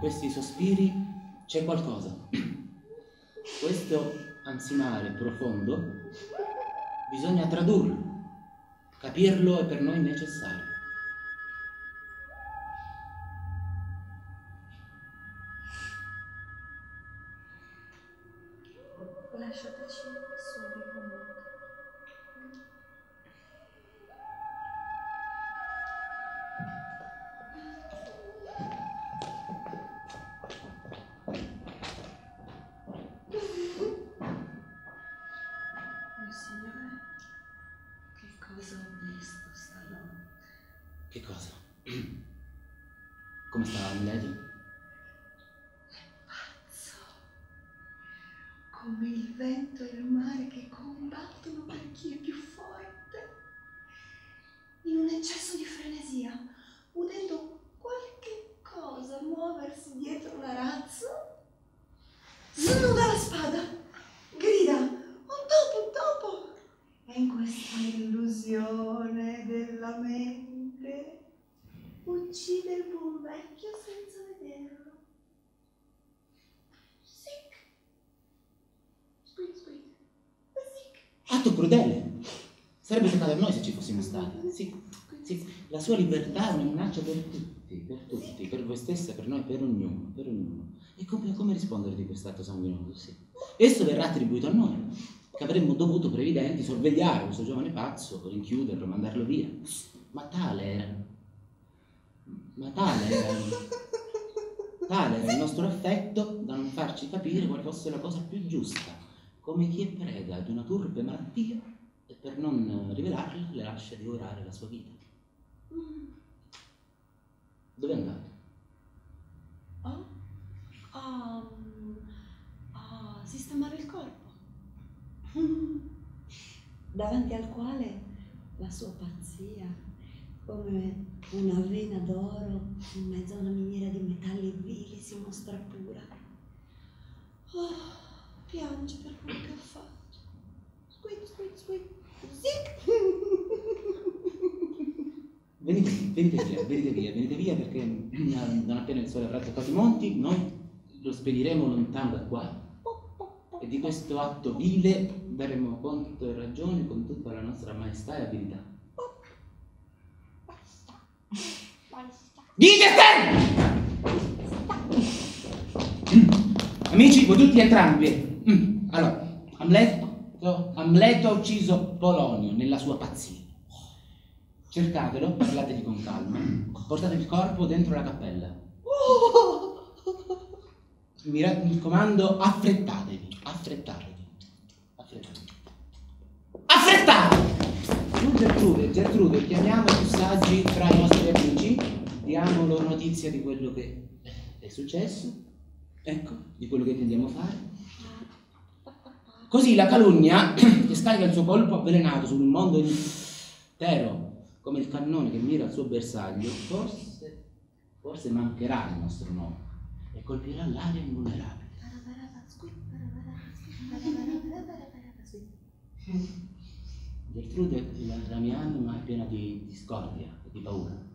questi sospiri c'è qualcosa. Questo ansimare profondo bisogna tradurlo, capirlo è per noi necessario. Lasciateci soli comunque. Mio Signore, che cosa ho visto stanotte? Che cosa? Come sta Milady? Pazzo! Come il vento e il mare che combattono per chi è più forte. Uccide il buon vecchio senza vederlo. Sic. Squid, squid. Sic. Atto crudele! Sarebbe toccato a noi se ci fossimo stati. Sì, sì. La sua libertà è una minaccia per tutti, per tutti, per voi stessa, per noi, per ognuno, per ognuno. E come, come rispondere di quest'atto sanguinoso? Sì. Esso verrà attribuito a noi, che avremmo dovuto, previdenti, sorvegliare questo giovane pazzo, rinchiuderlo, mandarlo via. Ma tale era. Ma tale era. Tale era il nostro affetto da non farci capire quale fosse la cosa più giusta, come chi è preda di una turpe malattia e per non rivelarla le lascia divorare la sua vita. Dove è andato? Oh? A, a sistemare il corpo. Davanti al quale la sua pazzia, come una vena d'oro in mezzo a una miniera di metalli vili, si mostra pura. Oh, piange per quello che ha fatto. Squid, squid, squid. Zic! Venite, venite via, venite via, venite via perché non appena il sole avrà toccato i monti, noi lo spediremo lontano da qua. E di questo atto vile daremo conto e ragione con tutta la nostra maestà e abilità. Dite Amici, voi tutti entrambi. Mm, Allora, Amleto, Amleto ha ucciso Polonio nella sua pazzia. Cercatelo, parlatevi con calma, portate il corpo dentro la cappella. Mi raccomando, affrettatevi, affrettatevi, affrettatevi. Affrettatevi! Gertrude, Gertrude, chiamiamo più saggi tra i nostri amici, diamo loro notizia di quello che è successo, ecco, di quello che intendiamo fare. Così la calunnia, che scarica il suo colpo avvelenato sul mondo intero, come il cannone che mira al suo bersaglio, forse, forse mancherà il nostro nome e colpirà l'aria invulnerabile. Gertrude, la, la mia anima è piena di discordia e di paura.